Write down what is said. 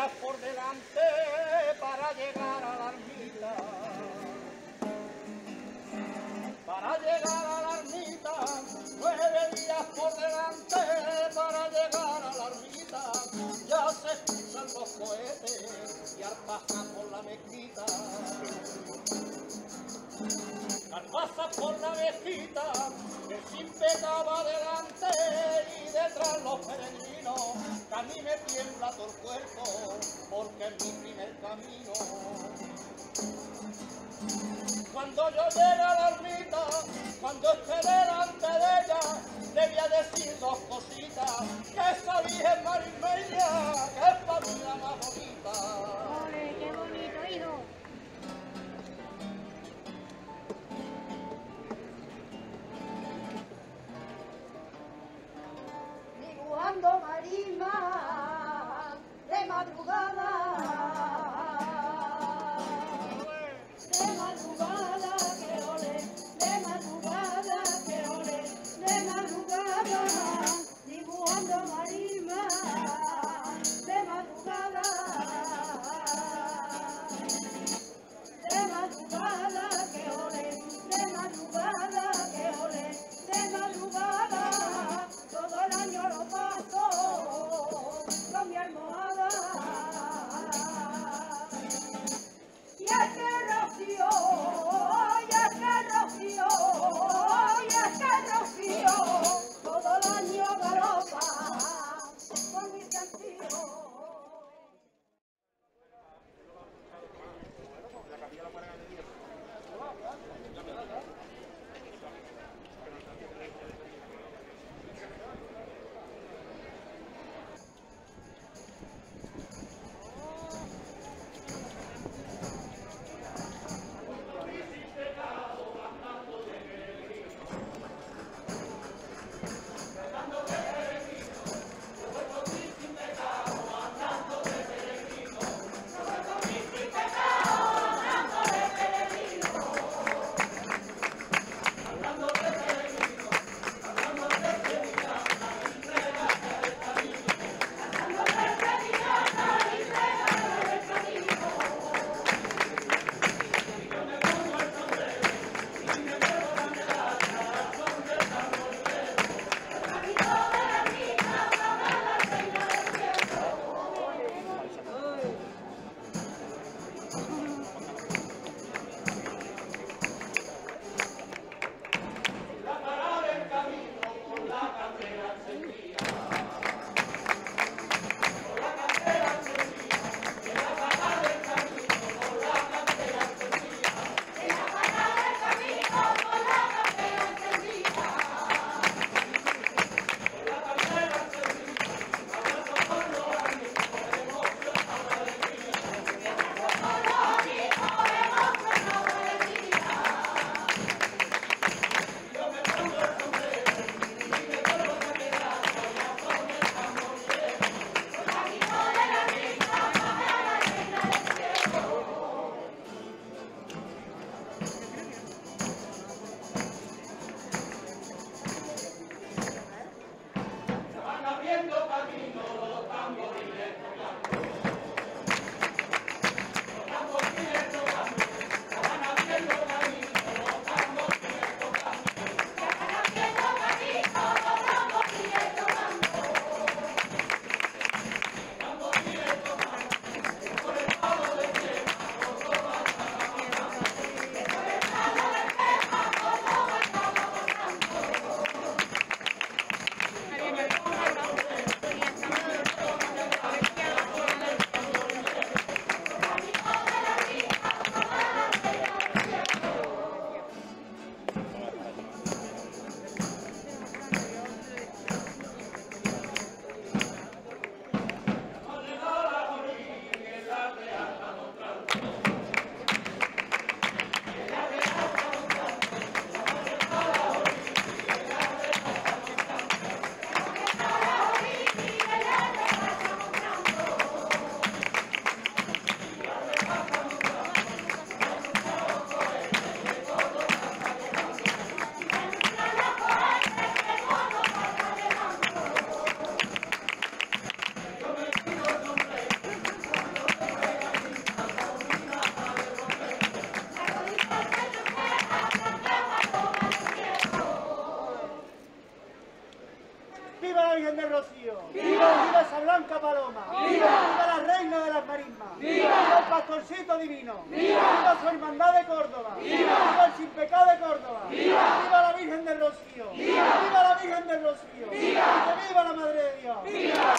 Días por delante para llegar a la ermita. Para llegar a la ermita, nueve días por delante para llegar a la ermita. Ya se escuchan los cohetes y arpasan por la mezquita. Arpasan por la mezquita, pecado adelante y detrás los peregrinos, que a mí me tiembla todo el cuerpo, porque es mi primer camino. Cuando yo llegue a la ermita, cuando esté delante de ella, le voy a decir dos cositas, que esa Virgen marismeña, que es para ¡Viva! ¡Viva la reina de las marismas! ¡Viva! el pastorcito divino! ¡Viva! su hermandad de Córdoba! ¡Viva! el sin pecado de Córdoba! ¡Viva! ¡Viva la Virgen del Rocío! ¡Viva! ¡Viva la Virgen del Rocío! ¡Viva! ¡Que viva la Madre de Dios! ¡Viva!